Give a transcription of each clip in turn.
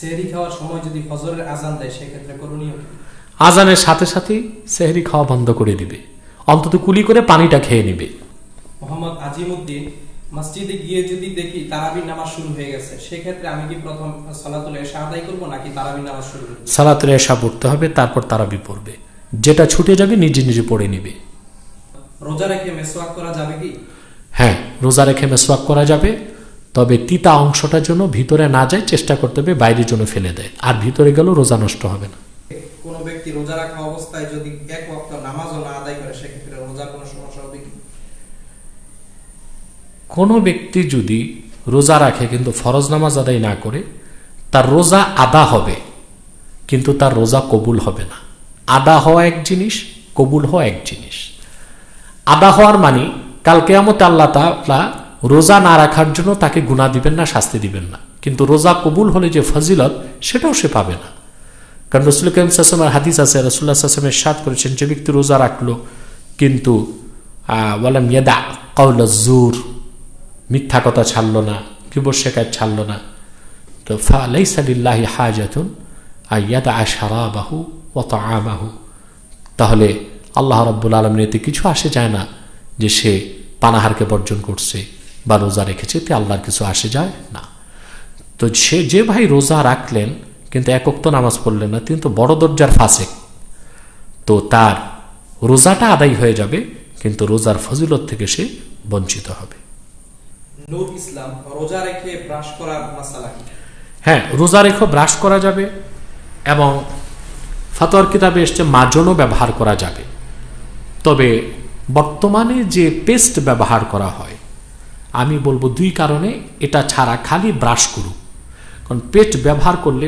সেহরি খাওয়ার সময় যদি ফজরের আজান দেয় সেক্ষেত্রে করণীয় আজানের সাথে সাথে সেহরি খাওয়া বন্ধ করে দিবে। অন্তত কুলি করে পানিটা খেয়ে নিবে। মোহাম্মদ আজিমউদ্দিন মসজিদে গিয়ে যদি দেখি তারাবির নামাজ শুরু হয়ে গেছে সেক্ষেত্রে আমি কি প্রথম সলাতুল এশা আদায় করব নাকি তারাবির নামাজ শুরু করব? সালাতের এসা পড়তে হবে তারপর তারাবি পড়বে। যেটা ছুটে যাবে নিজে নিজে পড়ে নিবে। রোজা রেখে মেসওয়াক করা যাবে কি? হ্যাঁ রোজা রেখে মেসওয়াক করা যাবে। তবে তিতা অংশটার জন্য ভিতরে না যায় চেষ্টা করতে হবে বাইরের জন্য ফেলে দেয়। আর ভিতরে গেলেও রোজা নষ্ট হবে না। কোনো ব্যক্তি রোজা রাখা অবস্থায় যদি এক ওয়াক্ত নামাজও না আদায় করে সেক্ষেত্রে রোজার কোনো সমস্যা হবে কি? কোনো ব্যক্তি যদি রোজা রাখে কিন্তু ফরজ নামাজ আদায় না করে তার রোজা আদা হবে কিন্তু তার রোজা কবুল হবে না। আদা হওয়া এক জিনিস কবুল হওয়া এক জিনিস। আদা হওয়ার মানে কালকে আমতে আল্লাহ তাআলা রোজা না রাখার জন্য তাকে গুণা দিবেন না, শাস্তি দিবেন না। কিন্তু রোজা কবুল হলে যে ফজিলত, সেটাও সে পাবে না। কারণ রসুল করিম সাসমের হাদিস আছে রসুল্লাহ সাসমের সাদ করেছেন, যে ব্যক্তি রোজা রাখল, কিন্তু ইয়াদা কৌল জুর মিথ্যা কথা ছাড়লো না, কিবর শেখায় ছাড়লো না। তো ফালাইসালিল্লাহি হাজাতুন আয়াদা আশারা বাহু অত আমাহু তাহলে আল্লাহ রব্বুল আলমের এতে কিছু আসে যায় না, যে সে পানাহারকে বর্জন করছে। বা রোজা রেখেছে এতে আল্লাহর কিছু আসে যায়? না। তো সে যে ভাই রোজা রাখলেন কিন্তু একক তো নামাজ পড়লেন না তিনি তো বড় দরজার ফাঁসে তো তার রোজাটা আদায় হয়ে যাবে কিন্তু রোজার ফজিলত থেকে সে বঞ্চিত হবে। নূর ইসলাম রোজা রেখে ব্রাশ করার হ্যাঁ রোজা রেখো ব্রাশ করা যাবে এবং ফাতোয়ার কিতাবে এসছে মাজনও ব্যবহার করা যাবে। তবে বর্তমানে যে পেস্ট ব্যবহার করা হয় আমি বলব দুই কারণে, এটা ছাড়া খালি ব্রাশ করুক কারণ পেস্ট ব্যবহার করলে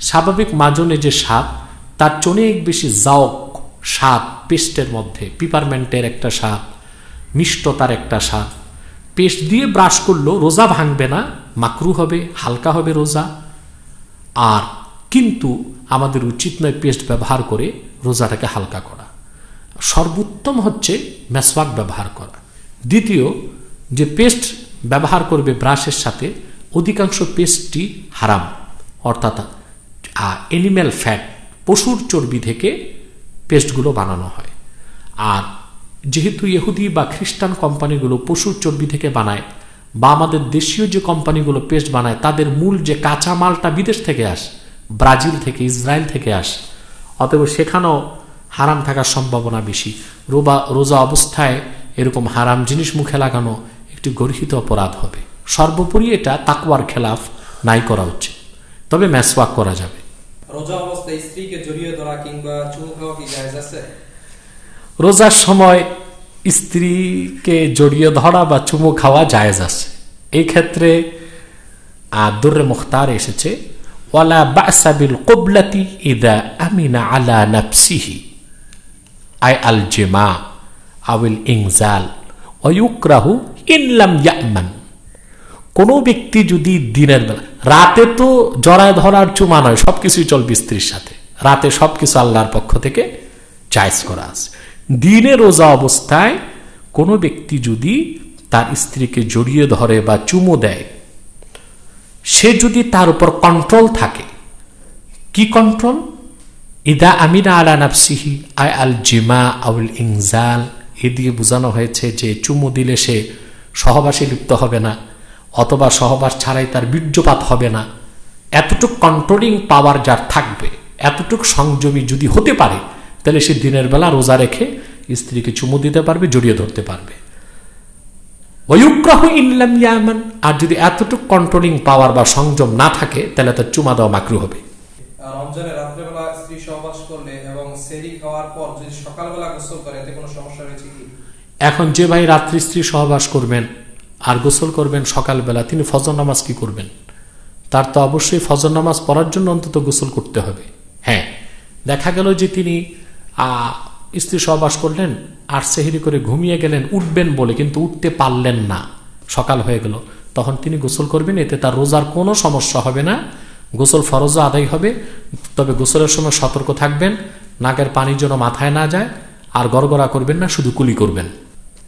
স্বাভাবিক মাজনে যে স্বাদ, তার অনেক বেশি জাওক স্বাদ, পেস্টের মধ্যে, পিপারমেন্টের একটা স্বাদ, মিষ্টতার একটা স্বাদ। পেস্ট দিয়ে ব্রাশ করলেও রোজা ভাঙবে না, মাকরু হবে, হালকা হবে রোজা। আর কিন্তু আমাদের উচিত নয় পেস্ট ব্যবহার করে রোজাটাকে হালকা করা। সর্বোত্তম হচ্ছে মেসওয়াক ব্যবহার করা। দ্বিতীয় যে পেস্ট ব্যবহার করবে ব্রাশের সাথে, অধিকাংশ পেস্টটি হারাম। অর্থাৎ অ্যানিম্যাল ফ্যাট পশুর চর্বি থেকে পেস্টগুলো বানানো হয়। আর যেহেতু ইহুদি বা খ্রিস্টান কোম্পানিগুলো পশুর চর্বি থেকে বানায়, বা আমাদের দেশীয় যে কোম্পানিগুলো পেস্ট বানায়, তাদের মূল যে কাঁচা মালটা বিদেশ থেকে আসে, ব্রাজিল থেকে, ইসরায়েল থেকে আসে, অতএব সেখানেও হারাম থাকার সম্ভাবনা বেশি। রোবা, রোজা অবস্থায় এরকম হারাম জিনিস মুখে লাগানো একটি গর্হিত অপরাধ হবে। সর্বোপরি এটা তাকওয়ার খেলাফ নাই করা উচিত। তবে ম্যাসওয়াক করা যাবে। রোজা অবস্থায় স্ত্রীকে জড়িয়ে ধরা কিংবা চুমু খাওয়া কি জায়েজ আছে? রোজার সময় স্ত্রীকে জড়িয়ে ধরা বা চুমু খাওয়া জায়েজ আছে। এই ক্ষেত্রে দুর্রে মুখতার এসেছে ওয়ালা বাসাবিল কবলাতি ইদা আমিনা আলা নাফসিহি আই আল জেমা আউল ইংজাল অয়ুকরাহু ইনলাম ইয়ামান। কোনো ব্যক্তি যদি দিনের বেলা, রাতে তো জড়ায় ধরার চুমা নয়, সবকিছুই চলবে স্ত্রীর সাথে। রাতে সবকিছু আল্লাহর পক্ষ থেকে চাইজ করা আছে। দিনে রোজা অবস্থায় কোনো ব্যক্তি যদি তার স্ত্রীকে জড়িয়ে ধরে বা চুমো দেয়, সে যদি তার উপর কন্ট্রোল থাকে, কি কন্ট্রোল ইদা আমিনা আলা নাফসিহি আই আল জিমা আউল ইংজাল। এ দিয়ে বোঝানো হয়েছে যে চুমু দিলে সে সহবাসে লিপ্ত হবে না, অথবা সহবাস ছাড়াই তার বীর্যপাত হবে না। এতটুক কন্ট্রোলিং পাওয়ার যার থাকবে, এতটুক সংযমী যদি হতে পারে, তাহলে সে দিনের বেলা রোজা রেখে স্ত্রীকে চুমু দিতে পারবে, জড়িয়ে ধরতে পারবে। ইনলাম ইয়ামান, আর যদি এতটুক কন্ট্রোলিং পাওয়ার বা সংযম না থাকে, তাহলে তার চুমা দেওয়া মাকরু হবে। রমজানে রাত্রেবেলা স্ত্রী সহবাস করলে এবং সেরি খাওয়ার পর যদি সকালবেলা গোসল করে, এতে কোনো সমস্যা রয়েছে কি? এখন যে ভাই রাত্রি স্ত্রী সহবাস করবেন আর গোসল করবেন সকালবেলা, তিনি ফজর নামাজ কি করবেন? তার তো অবশ্যই ফজর নামাজ পড়ার জন্য অন্তত গোসল করতে হবে। হ্যাঁ দেখা গেল যে তিনি স্ত্রী সহবাস করলেন, আর সেহেরি করে ঘুমিয়ে গেলেন, উঠবেন বলে, কিন্তু উঠতে পারলেন না। সকাল হয়ে গেল। তখন তিনি গোসল করবেন, এতে তার রোজার কোনো সমস্যা হবে না। গোসল ফরজও আদায় হবে, তবে গোসলের সময় সতর্ক থাকবেন, নাকের পানি যেন মাথায় না যায়, আর গড়গড়া করবেন না, শুধু কুলি করবেন।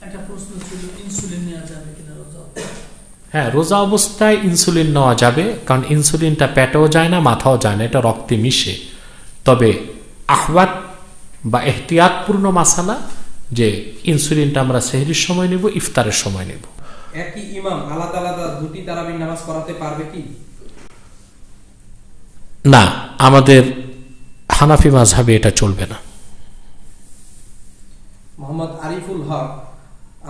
একটা প্রশ্ন ছিল ইনসুলিন নেওয়া যাবে কিনা রোজা হ্যাঁ রোজা অবস্থায় ইনসুলিন নেওয়া যাবে কারণ ইনসুলিনটা পেটেও যায় না মাথাও যায় না এটা রক্তে মিশে। তবে আহ্বাত বা এহতিয়াতপূর্ণ মাসালা যে ইনসুলিনটা আমরা সেহরির সময় নেব ইফতারের সময় নেব। একই ইমাম আলাদা আলাদা দুটি তারাবির নামাজ পড়াতে পারবে কি? না আমাদের হানাফি মাঝহাবে এটা চলবে না। মোহাম্মদ আরিফুল হক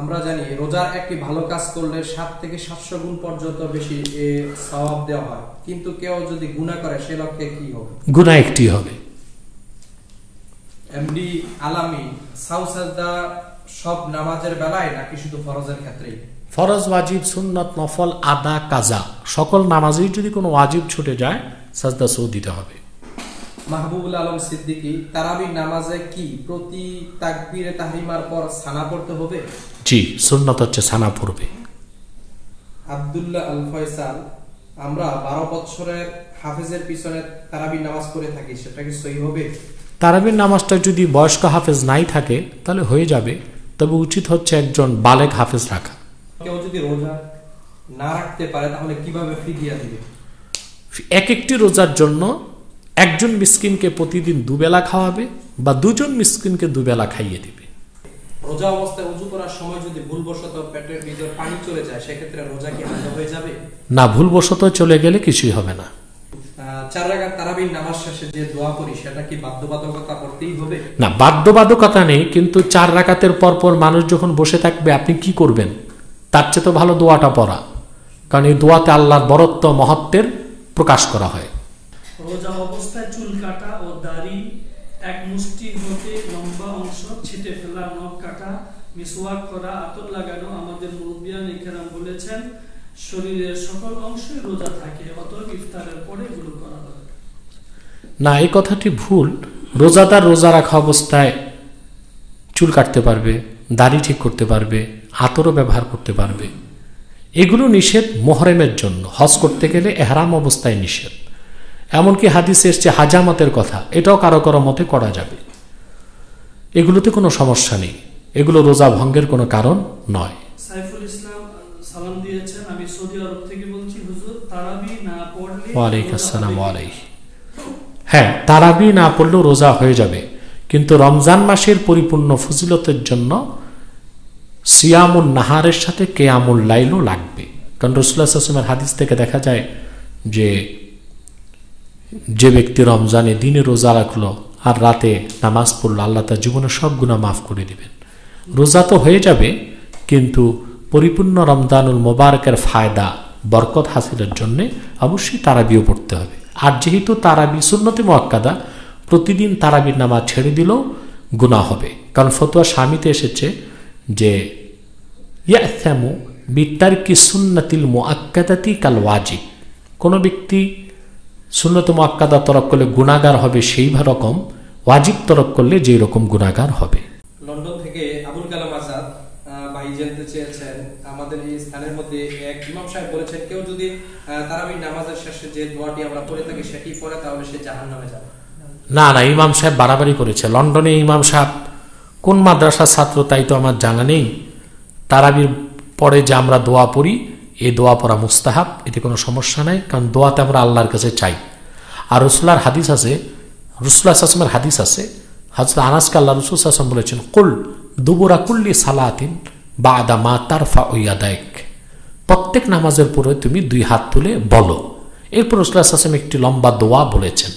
আমরা জানি রোজার একটি ভালো কাজ করলে সাত থেকে সাতশো গুণ পর্যন্ত বেশি সওয়াব দেওয়া হয়। কিন্তু কেউ যদি গুণা করে সে লক্ষ্যে কি হবে? গুণা একটি হবে। এমডি আলামি সাউসাজদা সব নামাজের বেলায় নাকি শুধু ফরজের ক্ষেত্রেই? ফরজ ওয়াজিব সুন্নত নফল আদা কাজা সকল নামাজেই যদি কোনো ওয়াজিব ছুটে যায় সাজদা সৌ দিতে হবে। মাহবুবুল আলম সিদ্দিকী তারাবির নামাজে কি প্রতি তাকবীরে তাহরিমার পর সানা পড়তে হবে? জি সুন্নত হচ্ছে সানা পড়বে। আব্দুল্লাহ আল ফয়সাল আমরা বারো বছরের হাফেজের পিছনে তারাবির নামাজ পড়ে থাকি সেটা কি সহি হবে? তারাবির নামাজটা যদি বয়স্ক হাফেজ নাই থাকে তাহলে হয়ে যাবে। তবে উচিত হচ্ছে একজন বালেক হাফেজ রাখা। কেউ যদি রোজা না রাখতে পারে তাহলে কীভাবে ফিদিয়া দিবে? এক একটি রোজার জন্য একজন মিসকিনকে প্রতিদিন দুবেলা খাওয়াবে বা দুজন মিসকিনকে দুবেলা খাইয়ে দিবে। রোজা অবস্থায় উজু করার সময় যদি ভুলবশত পেটের ভিতর পানি চলে যায় সেক্ষেত্রে রোজা কি আলাদা হয়ে যাবে? না ভুলবশত চলে গেলে কিছুই হবে না। চার রাকাত তারাবির নামাজ শেষে যে দোয়া করি সেটা কি বাধ্যবাধকতা করতেই হবে? না বাধ্যবাধকতা নেই কিন্তু চার রাকাতের পর পর মানুষ যখন বসে থাকবে আপনি কি করবেন? তার চেয়ে তো ভালো দোয়াটা পড়া। কারণ এই দোয়াতে আল্লাহর বরত্ব মহত্বের প্রকাশ করা হয়। রোজা অবস্থায় চুল কাটা ও দাড়ি এক মুষ্টি হতে লম্বা অংশ ছিটে ফেলা, নখ কাটা, মিসওয়াক করা, আতর লাগানো আমাদের মুরব্বিয়ান ইকরাম বলেছেন, শরীরের সকল অংশই রোজা থাকে, অতএব ইফতারের পরে এগুলো করা দরকার। না, এই কথাটি ভুল। রোজাদার রোজা রাখা অবস্থায় চুল কাটতে পারবে, দাড়ি ঠিক করতে পারবে, আতরও ব্যবহার করতে পারবে। এগুলো নিষেধ মোহরেমের জন্য। হজ করতে গেলে এহরাম অবস্থায় নিষেধ। এমনকি হাদিসে এসছে হাজামতের কথা। এটাও কারও কারও মতে করা যাবে। এগুলোতে কোনো সমস্যা নেই। এগুলো রোজা ভঙ্গের কোনো কারণ নয়। সাইফুল ইসলাম সালাম দিয়েছেন। আমি সৌদি আরব থেকে বলছি হুজুর তারাবি না পড়লে ওয়ালাইকুম আসসালাম হ্যাঁ তারাবি না পড়লেও রোজা হয়ে যাবে। কিন্তু রমজান মাসের পরিপূর্ণ ফজিলতের জন্য সিয়ামুল নাহারের সাথে কেয়ামুল লাইলও লাগবে। কারণ রসুল্লাহ আসলামের হাদিস থেকে দেখা যায় যে যে ব্যক্তি রমজানে দিনে রোজা রাখল আর রাতে নামাজ পড়ল, আল্লাহ তার জীবনে সব গুণা মাফ করে দিবেন। রোজা তো হয়ে যাবে, কিন্তু পরিপূর্ণ রমজানুল মোবারকের ফায়দা, বরকত হাসিলের জন্য অবশ্যই তারাবিও পড়তে হবে। আর যেহেতু তারাবি সুন্নতি মোয়াক্কাদা, প্রতিদিন তারাবির নামাজ ছেড়ে দিলেও গুণা হবে। কারণ ফতুয়া স্বামীতে এসেছে যে ইয়াথ্যামু বিত্তার কি সুন্নাতিল মোয়াক্কাদাতি কাল ওয়াজিব। কোনো ব্যক্তি সুন্নত মোয়াক্কাদা তরক করলে গুণাগার হবে সেই রকম ওয়াজিব তরক করলে যেই রকম গুণাগার হবে। লন্ডন থেকে আবুল কালাম আজাদ ভাই জানতে চেয়েছেন আমাদের এই স্থানের মধ্যে এক ইমাম সাহেব বলেছেন কেউ যদি তারাবির নামাজের শেষে যে দোয়াটি আমরা পড়ে থাকি সেটি পড়ে তাহলে সে জাহান নামে যাবে। না না ইমাম সাহেব বাড়াবাড়ি করেছে। লন্ডনে ইমাম সাহেব কোন মাদ্রাসার ছাত্র তাই তো আমার জানা নেই। তারাবির পরে যে আমরা দোয়া পড়ি এই দোয়া পড়া মুস্তাহাব, এতে কোনো সমস্যা নাই, কারণ দোয়াতে আমরা আল্লাহর কাছে চাই। আর রসুল্লার হাদিস আছে রসুল্লাহ আসলামের হাদিস আছে হাজরত আনাসকে আল্লাহ রসুল আসলাম বলেছেন, কুল দুবুরা কুল্লি সালাতিন বা আদা মা তারফা ওয়াদায়ক প্রত্যেক নামাজের পরে তুমি দুই হাত তুলে বলো। এরপর রসুল্লাহ আসলাম একটি লম্বা দোয়া বলেছেন।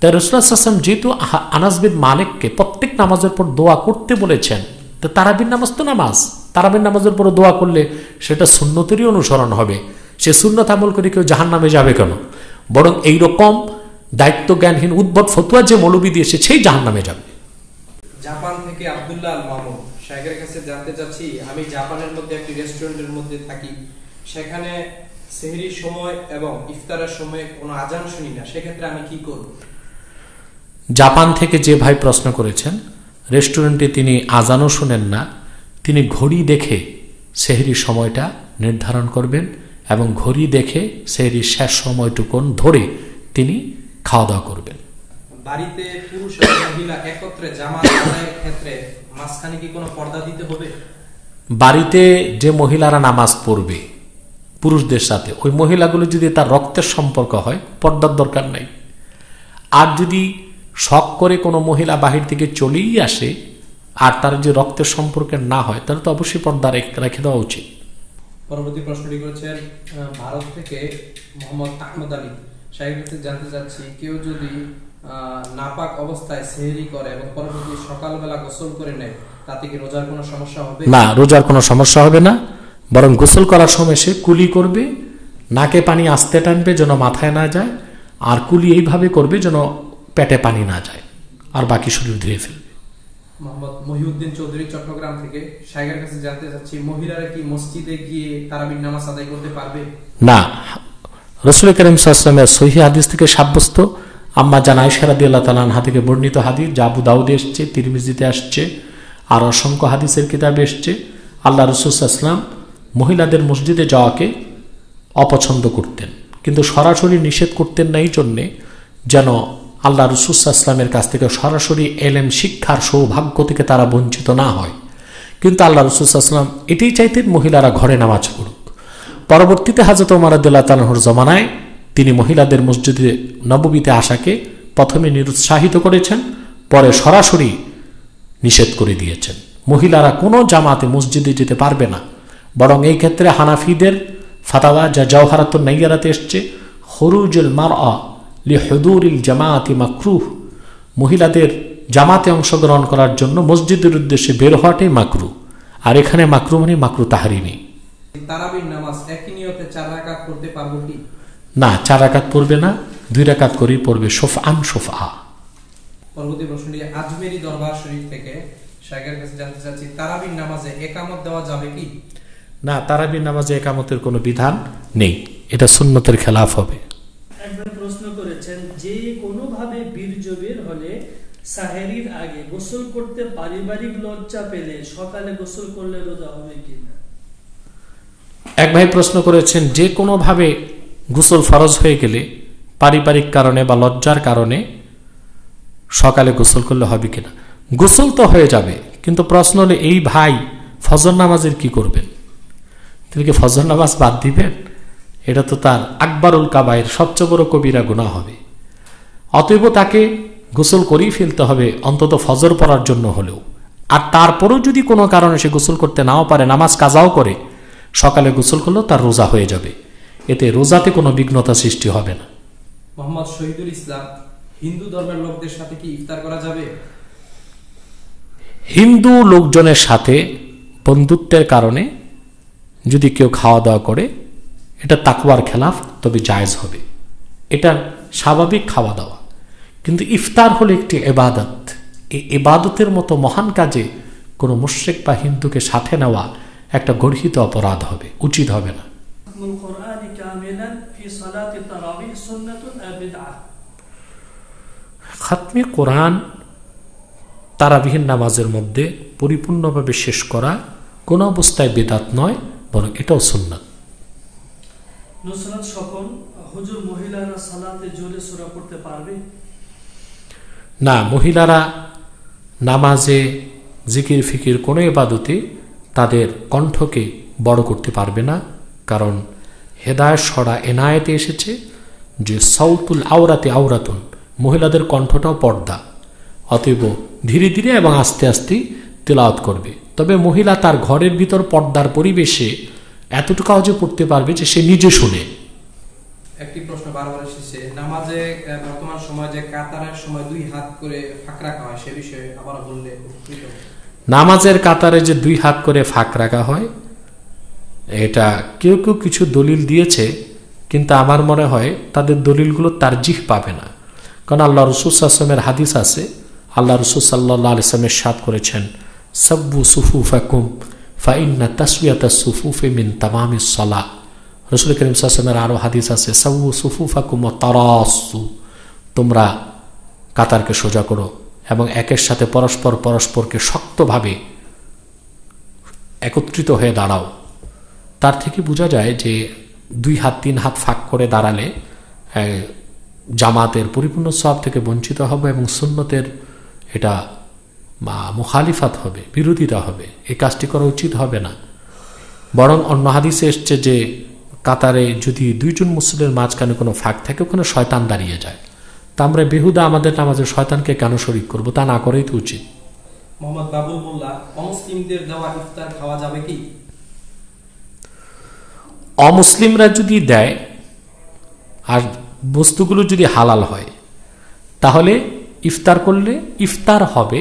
তাই রসুল্লাহ আসলাম যেহেতু আহা- আনাস বিন মালিককে প্রত্যেক নামাজের পর দোয়া করতে বলেছেন তো তারাবির নামাজ তো নামাজ। তারাবির নামাজের পর দোয়া করলে সেটা সুন্নতেরই অনুসরণ হবে। সে সুন্নত আমল করে কেউ জাহান নামে যাবে কেন? বরং এইরকম দায়িত্ব জ্ঞানহীন উদ্ভট ফতুয়া যে মৌলবি দিয়েছে সেই জাহান নামে যাবে। জাপান থেকে আব্দুল্লাহ মামুন শাহের কাছে জানতে চাচ্ছি আমি জাপানের মধ্যে একটি রেস্টুরেন্টের মধ্যে থাকি। সেখানে সেহরির সময় এবং ইফতারের সময় কোনো আজান শুনি না। সেক্ষেত্রে আমি কি করব? জাপান থেকে যে ভাই প্রশ্ন করেছেন রেস্টুরেন্টে তিনি আজানও শোনেন না। তিনি ঘড়ি দেখে সেহরির সময়টা নির্ধারণ করবেন এবং ঘড়ি দেখে সেহরির শেষ সময়টুকুন ধরে তিনি খাওয়া দাওয়া করবেন। বাড়িতে পুরুষ এবং মহিলা একত্রে জামাত আদায়ের ক্ষেত্রে মাঝখানে কি কোনো পর্দা দিতে হবে? বাড়িতে যে মহিলারা নামাজ পড়বে পুরুষদের সাথে ওই মহিলাগুলো যদি তার রক্তের সম্পর্ক হয় পর্দার দরকার নাই। আর যদি শখ করে কোনো মহিলা বাহির থেকে চলেই আসে আর তার যে রক্তের সম্পর্কের না হয় তাহলে তো অবশ্যই পর্দা রেখ- দেওয়া উচিত। পরবর্তী প্রশ্নটি করেছেন ভারত থেকে মোহাম্মদ আহমদ আলী। সাহেবের কাছে জানতে চাচ্ছি কেউ যদি নাপাক অবস্থায় সেহরি করে এবং পরবর্তী সকালবেলা গোসল করে নেয় তাতে কি রোজার কোনো সমস্যা হবে? না রোজার কোনো সমস্যা হবে না। বরং গোসল করার সময় সে কুলি করবে নাকে পানি আস্তে টানবে যেন মাথায় না যায় আর কুলি এইভাবে করবে যেন পেটে পানি না যায় আর বাকি শরীর ধুয়ে ফেলবে। মোহাম্মদ মহিউদ্দিন চৌধুরী চট্টগ্রাম থেকে সাহেবের কাছে জানতে চাচ্ছি মহিলারা কি মসজিদে গিয়ে তারাবির নামাজ আদায় করতে পারবে? না। রসুল করিম সাল্লামের সহি হাদিস থেকে সাব্যস্ত। আম্মা জান আয়সারাদি আল্লাহ তালানহা থেকে বর্ণিত হাদিস আবু দাউদে এসছে তিরমিজিতে আসছে আর অসংখ্য হাদিসের কিতাবে এসছে। আল্লাহ রসুলাম মহিলাদের মসজিদে যাওয়াকে অপছন্দ করতেন কিন্তু সরাসরি নিষেধ করতেন না এই জন্যে যেন আল্লাহ রসুলামের কাছ থেকে সরাসরি এলেম, শিক্ষার সৌভাগ্য থেকে তারা বঞ্চিত না হয়। কিন্তু আল্লাহ রসুলাম এটাই চাইতেন মহিলারা ঘরে নামাজ পড়ুক। পরবর্তীতে হাজরত ওমারদুল্লাহ তালাহর জমানায় তিনি মহিলাদের মসজিদে, নববীতে আসাকে প্রথমে নিরুৎসাহিত করেছেন, পরে সরাসরি নিষেধ করে দিয়েছেন। মহিলারা কোনো জামাতে মসজিদে যেতে পারবে না। বরং এই ক্ষেত্রে হানাফিদের ফাতাওয়া যা জওহারাত নাইয়ারাতে এসছে, হরুজুল মার লি হদুরিল জামাতি মাকরুহ। মহিলাদের জামাতে অংশগ্রহণ করার জন্য মসজিদের উদ্দেশ্যে বের হওয়াটাই মাকরু। আর এখানে মাকরু মানে মাকরু তাহারিমি তারাবির নামাজ একই চার রাকাত করতে পারব না চার রাকাত পড়বে না দুই রাকাত করেই পড়বে সোফ আন সোফ আ পরবর্তী প্রশ্নটি আজমেরি দরবার শরীফ থেকে শাহের কাছে জানতে চাচ্ছি তারাবির নামাজে একামত দেওয়া যাবে কি? না তারাবির নামাজে একামতের কোনো বিধান নেই। এটা সুন্নতের খেলাফ হবে। করেছেন, যে কোনোভাবে বীর্য বের হলে সাহেরির আগে গোসল করতে পারিবারিক লজ্জা পেলে সকালে গোসল করলে রোজা হবে কিনা? এক ভাই প্রশ্ন করেছেন, যে কোনোভাবে গোসল ফরজ হয়ে গেলে পারিবারিক কারণে বা লজ্জার কারণে সকালে গোসল করলে হবে কিনা? গোসল তো হয়ে যাবে, কিন্তু প্রশ্ন হলে, এই ভাই ফজর নামাজের কি করবেন? তিনি কি ফজর নামাজ বাদ দিবেন? এটা তো তার আকবরুল কাবায়ের সবচেয়ে বড় কবিরা গুণা হবে। অতএব তাকে গোসল করেই ফেলতে হবে অন্তত ফজর পড়ার জন্য হলেও। আর তারপরেও যদি কোনো কারণে সে গোসল করতে নাও পারে নামাজ কাজাও করে সকালে গোসল করলেও তার রোজা হয়ে যাবে। এতে রোজাতে কোনো বিঘ্নতা সৃষ্টি হবে না। মোহাম্মদ শহীদুল ইসলাম হিন্দু ধর্মের লোকদের সাথে কি ইফতার করা যাবে? হিন্দু লোকজনের সাথে বন্ধুত্বের কারণে যদি কেউ খাওয়া দাওয়া করে এটা তাকুয়ার খেলাফ তবে জায়জ হবে। এটা স্বাভাবিক খাওয়া দাওয়া। কিন্তু ইফতার হলো একটি এবাদত। এই এবাদতের মতো মহান কাজে কোনো মুশ্রেক বা হিন্দুকে সাথে নেওয়া একটা গর্হিত অপরাধ হবে উচিত হবে না। খাতমে কোরআন তারাবিহীন নামাজের মধ্যে পরিপূর্ণভাবে শেষ করা কোনো অবস্থায় বেদাত নয় বরং এটাও সুন্নাত। নুসরাত স্বপন, হুজুর মহিলারা সালাতে জোরে পড়তে পারবে? না, মহিলারা নামাজে জিকির, ফিকির কোনো এবাদতে তাদের কণ্ঠকে বড় করতে পারবে না, কারণ হেদায় সরা এনায়েতে এসেছে যে সাউতুল আওরাতে আওরাতুন, মহিলাদের কণ্ঠটাও পর্দা। অতএব ধীরে ধীরে এবং আস্তে আস্তে তেলাওয়াত করবে। তবে মহিলা তার ঘরের ভিতর পর্দার পরিবেশে এতটুকাও যে পড়তে পারবে যে সে নিজে শুনে। একটি প্রশ্ন বারবার এসেছে নামাজে বর্তমান সময় যে কাতারের সময় দুই হাত করে ফাঁক রাখা হয় সে বিষয়ে আবার বললে নামাজের কাতারে যে দুই হাত করে ফাঁক রাখা হয় এটা কেউ কেউ কিছু দলিল দিয়েছে কিন্তু আমার মনে হয় তাদের দলিলগুলো তারজিহ পাবে না। কারণ আল্লাহ রসুল আসলামের হাদিস আছে আল্লাহ রসুল সাল্লাহ আলিয়ামের সাদ করেছেন সব্বু সুফু ফাকুম ফাইন্না তাসবিয়াতা সুফুফে মিন তামামি সলা রসুল করিম সাসমের আরও হাদিস আছে সব্বু সুফু ফাকুম ও তারাসু তোমরা কাতারকে সোজা করো এবং একের সাথে পরস্পর পরস্পরকে শক্তভাবে একত্রিত হয়ে দাঁড়াও। তার থেকে বোঝা যায় যে দুই হাত, তিন হাত ফাঁক করে দাঁড়ালে জামাতের পরিপূর্ণ সব থেকে বঞ্চিত হবে এবং সুন্নতের এটা বা মুখালিফাত হবে বিরোধিতা হবে এই কাজটি করা উচিত হবে না। বরং অন্য হাদিসে এসছে যে কাতারে যদি দুইজন মুসলিমের মাঝখানে কোনো ফাঁক থাকে ওখানে শয়তান দাঁড়িয়ে যায়। তা আমরা বেহুদা আমাদের নামাজে শয়তানকে কেন শরিক করব তা না করেই তো উচিত। মোহাম্মদ বাবুল মোল্লা অমুসলিমদের দেওয়া ইফতার খাওয়া যাবে কি? অমুসলিমরা যদি দেয় আর বস্তুগুলো যদি হালাল হয় তাহলে ইফতার করলে ইফতার হবে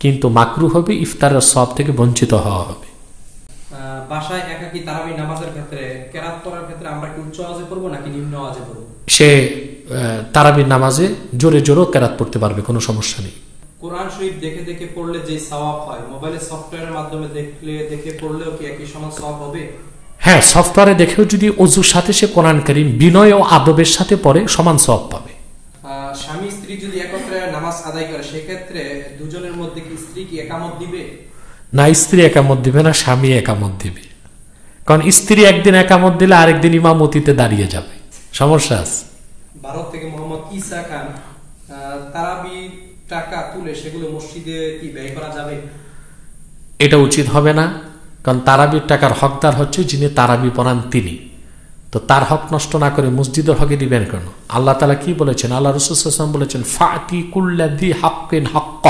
কিন্তু মাকরু হবে ইফতারের সব থেকে বঞ্চিত হওয়া হবে। আহ, বাসায় একাকি তারাবি নামাজের ক্ষেত্রে কেরাত করার ক্ষেত্রে আমরা কি উচ্চ আওয়াজে পড়ব নাকি নিম্ন আওয়াজে পড়ব? সে তারাবির নামাজে জোরে জোরেও কেরাত পড়তে পারবে কোনো সমস্যা নেই। কোরআন শরীফ দেখে দেখে পড়লে যে সওয়াব হয় মোবাইলের সফটওয়্যারের মাধ্যমে দেখলে দেখে পড়লেও কি একই সমান সওয়াব হবে? হ্যাঁ সফটওয়্যারে দেখেও যদি অজুর সাথে সে কোরআন করিম বিনয় ও আদবের সাথে পড়ে সমান সব পাবে। স্বামী স্ত্রী যদি একত্রে আদায় করে সেক্ষেত্রে দুজনের মধ্যে কি স্ত্রী কি একামত দিবে? না স্ত্রী একামত দিবে না স্বামী একামত দিবে। কারণ স্ত্রী একদিন একামত দিলে আরেকদিন ইমামতিতে দাঁড়িয়ে যাবে। সমস্যা আছে? ভারত থেকে মোহাম্মদ ইসা খান তারাবি টাকা তুলে সেগুলো মসজিদে কি ব্যয় করা যাবে? এটা উচিত হবে না কারণ তারাবির টাকার হকদার হচ্ছে যিনি তারাবি পড়ান তিনি। তো তার হক নষ্ট না করে মসজিদের হকে দিবেন কেন? আল্লাহ তালা কি বলেছেন? আল্লাহ রসুলাম বলেছেন ফাতি কুল্লাদি হকিন হক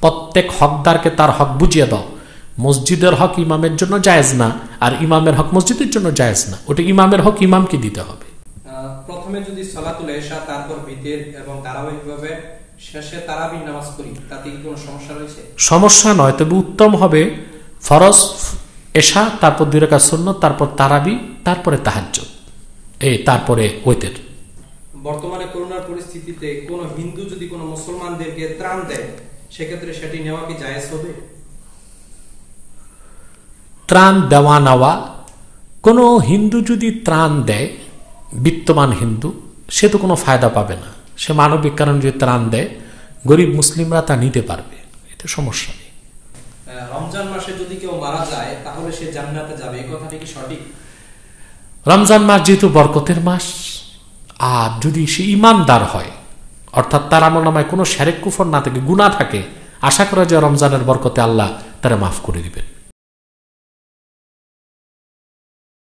প্রত্যেক হকদারকে তার হক বুঝিয়ে দাও। মসজিদের হক ইমামের জন্য জায়েজ না আর ইমামের হক মসজিদের জন্য জায়েজ না। ওটা ইমামের হক ইমামকে দিতে হবে। প্রথমে যদি সলাতুল এশা তারপর এবং ধারাবাহিকভাবে শেষে তারাবি নামাজ পড়ি তাতে কি কোনো সমস্যা রয়েছে? সমস্যা নয় তবে উত্তম হবে ফরজ এশা তারপর দুই রেখা শূন্য তারপর তারাবি তারপরে তাহাজ্য এই তারপরে ওয়েতের। বর্তমানে করোনার পরিস্থিতিতে কোন হিন্দু যদি কোনো মুসলমানদেরকে ত্রাণ দেয় সেক্ষেত্রে সেটি নেওয়া কি জায়েজ হবে? ত্রাণ দেওয়া নেওয়া কোনো হিন্দু যদি ত্রাণ দেয় বিত্তমান হিন্দু সে তো কোনো ফায়দা পাবে না। সে মানবিক কারণে যদি ত্রাণ দেয় গরিব মুসলিমরা তা নিতে পারবে। এতে সমস্যা রমজান মাসে যদি কেউ মারা যায়, তাহলে সে জান্নাতে যাবে। এই কথাটি কি সঠিক? রমজান মাস যেহেতু বরকতের মাস, আর যদি সে ইমানদার হয়, অর্থাৎ তার আমল নামায় কোনো শ্যারেক কুফর না থাকে গুণা থাকে, আশা করা যায় রমজানের বরকতে আল্লাহ তারা মাফ করে দিবেন।